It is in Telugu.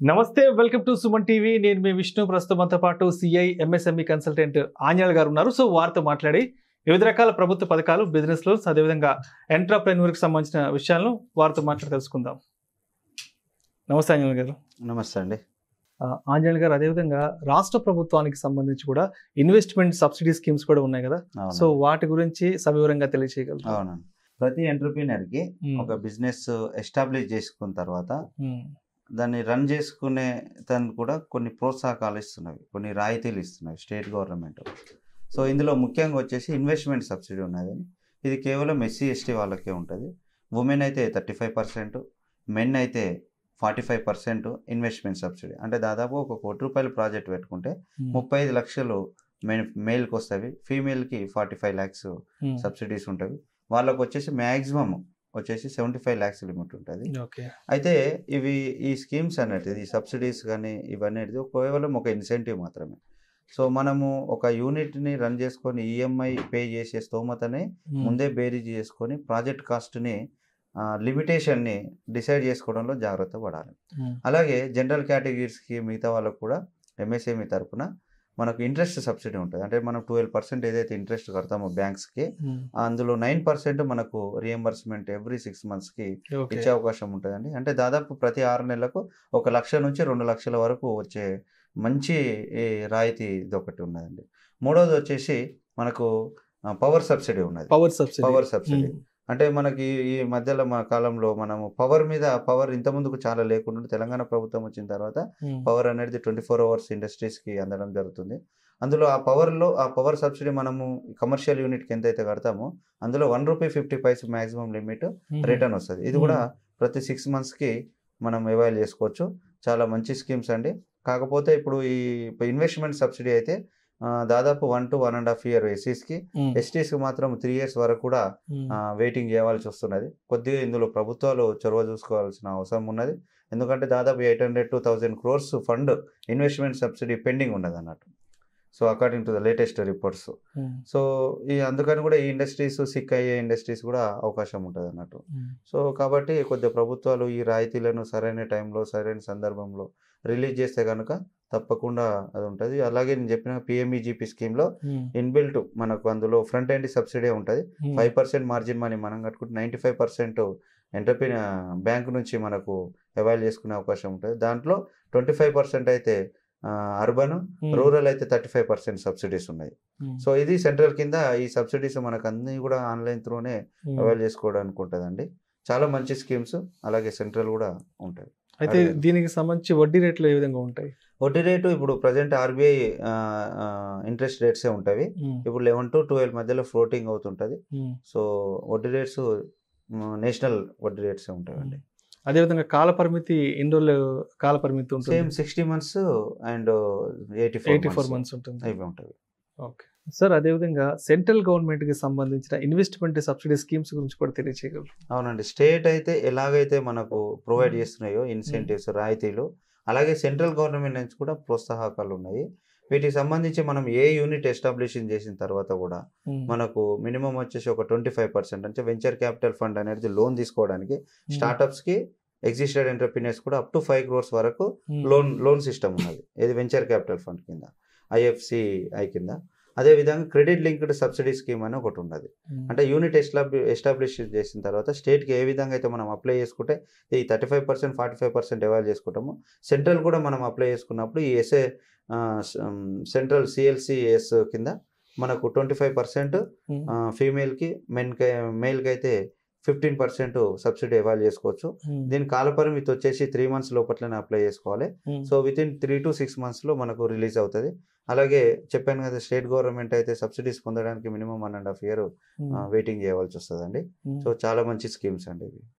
నమస్తే వెల్కమ్ టు సుమన్ టీవీ. నేను మీ విష్ణు. ప్రస్తుతం మనతో పాటు సిఐ ఎంఎస్ఎంఈ కన్సల్టెంట్ ఆంజల్ గారు ఉన్నారు. సో వారితో మాట్లాడి వివిధ రకాల ప్రభుత్వ పథకాలు బిజినెస్ లోన్స్ అదేవిధంగా ఎంటర్ప్రెన్యూర్కి సంబంధించిన విషయాలను వారితో మాట్లాడి తెలుసుకుందాం. నమస్తే ఆంజల్ గారు. నమస్తే అండి. ఆంజనేయులు గారు అదేవిధంగా రాష్ట్ర ప్రభుత్వానికి సంబంధించి కూడా ఇన్వెస్ట్మెంట్ సబ్సిడీ స్కీమ్స్ కూడా ఉన్నాయి కదా. సో వాటి గురించి సవివరంగా తెలియచేయగలరు అవునండి. ప్రతి ఎంటర్ప్రీనర్కి ఒక బిజినెస్ ఎస్టాబ్లిష్ చేసుకున్న తర్వాత దాన్ని రన్ చేసుకునే తను కూడా కొన్ని ప్రోత్సాహకాలు ఇస్తున్నవి కొన్ని రాయితీలు ఇస్తున్నవి స్టేట్ గవర్నమెంట్. సో ఇందులో ముఖ్యంగా వచ్చేసి ఇన్వెస్ట్మెంట్ సబ్సిడీ ఉన్నది. ఇది కేవలం ఎస్సీ ఎస్టీ వాళ్ళకే ఉంటుంది. ఉమెన్ అయితే థర్టీ ఫైవ్ పర్సెంట్ మెన్ అయితే forty five percent investment subsidy. అంటే దాదాపు ఒక కోటి రూపాయల ప్రాజెక్ట్ పెట్టుకుంటే ముప్పై ఐదు లక్షలు మెన్ మేల్కి వస్తాయి ఫీమేల్కి ఫార్టీ ఫైవ్ ల్యాక్స్ సబ్సిడీస్ ఉంటాయి వాళ్ళకి వచ్చేసి మ్యాక్సిమం వచ్చేసి సెవెంటీ ఫైవ్ ల్యాక్స్ లిమిట్ ఉంటుంది. ఓకే. అయితే ఇవి ఈ స్కీమ్స్ అనేది ఈ సబ్సిడీస్ కానీ ఇవన్నీ కేవలం ఒక ఇన్సెంటివ్ మాత్రమే. సో మనము ఒక యూనిట్ని రన్ చేసుకొని ఈఎంఐ పే చేసే స్తోమతనే ముందే బేరీజ్ చేసుకొని ప్రాజెక్ట్ కాస్ట్ని లిమిటేషన్ని డిసైడ్ చేసుకోవడంలో జాగ్రత్త పడాలి. అలాగే జనరల్ కేటగిరీస్కి మిగతా వాళ్ళకు కూడా ఎంఎస్ఎంఈ తరపున మనకు ఇంట్రెస్ట్ సబ్సిడీ ఉంటుంది. అంటే మనం ట్వెల్వ్ పర్సెంట్ ఏదైతే ఇంట్రెస్ట్ కడతామో బ్యాంక్స్కి అందులో నైన్ పర్సెంట్ మనకు రియంబర్స్మెంట్ ఎవ్రీ సిక్స్ మంత్స్కి ఓకే ఇచ్చే అవకాశం ఉంటుందండి. అంటే దాదాపు ప్రతి ఆరు నెలలకు ఒక లక్ష నుంచి రెండు లక్షల వరకు వచ్చే మంచి రాయితీ ఇది ఒకటి ఉన్నదండి. మూడోది వచ్చేసి మనకు పవర్ సబ్సిడీ ఉన్నది. పవర్ సబ్సిడీ పవర్ సబ్సిడీ అంటే మనకి ఈ మధ్యలో మన కాలంలో మనము పవర్ మీద పవర్ ఇంత ముందుకు చాలా లేకుండా తెలంగాణ ప్రభుత్వం వచ్చిన తర్వాత పవర్ అనేది ట్వంటీ ఫోర్ అవర్స్ ఇండస్ట్రీస్కి అందడం జరుగుతుంది. అందులో ఆ పవర్లో ఆ పవర్ సబ్సిడీ మనము కమర్షియల్ యూనిట్కి ఎంత అయితే కడతామో అందులో one rupee fifty paise maximum limit return వస్తుంది. ఇది కూడా ప్రతి సిక్స్ మంత్స్కి మనం అవైల్ చేసుకోవచ్చు. చాలా మంచి స్కీమ్స్ అండి. కాకపోతే ఇప్పుడు ఈ ఇన్వెస్ట్మెంట్ సబ్సిడీ అయితే దాదాపు one to one and half year ఎస్సీస్కి ఎస్టీస్కి మాత్రం త్రీ ఇయర్స్ వరకు కూడా వెయిటింగ్ చేయవలసి వస్తున్నది. కొద్దిగా ఇందులో ప్రభుత్వాలు చొరవ చూసుకోవాల్సిన అవసరం ఉన్నది. ఎందుకంటే దాదాపు eight hundred to thousand crores fund investment subsidy pending ఉన్నది అన్నట్టు so according to the latest reports so ఈ అందుకని కూడా ఈ ఇండస్ట్రీస్ సిక్ అయ్యే ఇండస్ట్రీస్ కూడా అవకాశం ఉంటుంది అన్నట్టు. సో కాబట్టి కొద్దిగా ప్రభుత్వాలు ఈ రాయితీలను సరైన టైంలో సరైన సందర్భంలో రిలీజ్ చేస్తే కనుక తప్పకుండా అది ఉంటుంది. అలాగే నేను చెప్పిన పిఎంఈజీపీ స్కీమ్లో ఇన్బిల్ట్ మనకు అందులో ఫ్రంట్ ఎండ్ సబ్సిడీ ఉంటుంది. ఫైవ్ పర్సెంట్ మార్జిన్ మనీ మనం కట్టుకుంటే ninety five percent entrepreneur bank నుంచి మనకు అవైల్ చేసుకునే అవకాశం ఉంటుంది. దాంట్లో ట్వంటీ ఫైవ్ పర్సెంట్ అయితే అర్బన్ రూరల్ అయితే థర్టీ ఫైవ్ పర్సెంట్ సబ్సిడీస్ ఉన్నాయి. సో ఇది సెంట్రల్ కింద ఈ సబ్సిడీస్ మనకు అన్ని కూడా ఆన్లైన్ త్రూనే అవైల్ చేసుకోవడానికి ఉంటుందండి. చాలా మంచి స్కీమ్స్ అలాగే సెంట్రల్ కూడా ఉంటాయి. అయితే దీనికి సంబంధించి వడ్డీ రేట్లు ఏ విధంగా ఉంటాయి? వడ్డీ రేటు ఇప్పుడు ప్రజెంట్ ఆర్బీఐ ఇంట్రెస్ట్ రేట్సే ఉంటాయి. ఇప్పుడు లెవెన్ టు ట్వెల్వ్ మధ్యలో ఫ్లోటింగ్ అవుతుంటుంది. సో వడ్డీ రేట్స్ నేషనల్ వడ్డీ రేట్సే ఉంటాయండి. అదేవిధంగా కాల పరిమితి ఎన్ని రోజులు కాల పరిమితి ఉంటుంది same sixty months and eighty eighty four months ఉంటుంది. ఇవి ఉంటాయి. ఓకే. సార్ అదేవిధంగా సెంట్రల్ గవర్నమెంట్కి సంబంధించిన ఇన్వెస్ట్మెంట్ సబ్సిడీ స్కీమ్స్ గురించి కూడా తెలియచేయగలరు. అవునండి. స్టేట్ అయితే ఎలాగైతే మనకు ప్రొవైడ్ చేస్తున్నాయో ఇన్సెంటివ్స్ రాయితీలు అలాగే సెంట్రల్ గవర్నమెంట్ నుంచి కూడా ప్రోత్సాహకాలు ఉన్నాయి. వీటికి సంబంధించి మనం ఏ యూనిట్ ఎస్టాబ్లిషింగ్ చేసిన తర్వాత కూడా మనకు మినిమం వచ్చేసి ఒక ట్వంటీ ఫైవ్ పర్సెంట్ అంటే వెంచర్ క్యాపిటల్ ఫండ్ అనేది లోన్ తీసుకోవడానికి స్టార్టప్స్కి ఎగ్జిస్టెడ్ ఎంటర్ప్రినర్స్ కూడా అప్ టు ఫైవ్ క్రోర్స్ వరకు లోన్ లోన్ సిస్టమ్ ఉన్నది. ఇది వెంచర్ క్యాపిటల్ ఫండ్ కింద ఐఎఫ్సిఐ కింద. అదే విధంగా క్రెడిట్ లింక్డ్ సబ్సిడీ స్కీమ్ అని ఒకటి ఉన్నది. అంటే యూనిట్ ఎస్టాబ్లి ఎస్టాబ్లిష్ చేసిన తర్వాత స్టేట్కి ఏ విధంగా అయితే మనం అప్లై చేసుకుంటే ఈ thirty five percent forty five percent avail చేసుకుంటాము సెంట్రల్ కూడా మనం అప్లై చేసుకున్నప్పుడు ఈ ఎస్ఏ సెంట్రల్ సిఎల్సిఎస్ కింద మనకు ట్వంటీ ఫైవ్ పర్సెంట్ ఫీమేల్కి మెన్కి మేల్కి అయితే ఫిఫ్టీన్ పర్సెంట్ సబ్సిడీ అవైల్ చేసుకోవచ్చు. దీని కాలపరిమితి వచ్చేసి త్రీ మంత్స్ లోపట్లనే అప్లై చేసుకోవాలి. So within three to six మంత్స్లో మనకు రిలీజ్ అవుతుంది. అలాగే చెప్పాను కదా స్టేట్ గవర్నమెంట్ అయితే సబ్సిడీస్ పొందడానికి minimum one and half year waiting చేయవలసి వస్తుందండి. సో చాలా మంచి స్కీమ్స్ అండి ఇవి.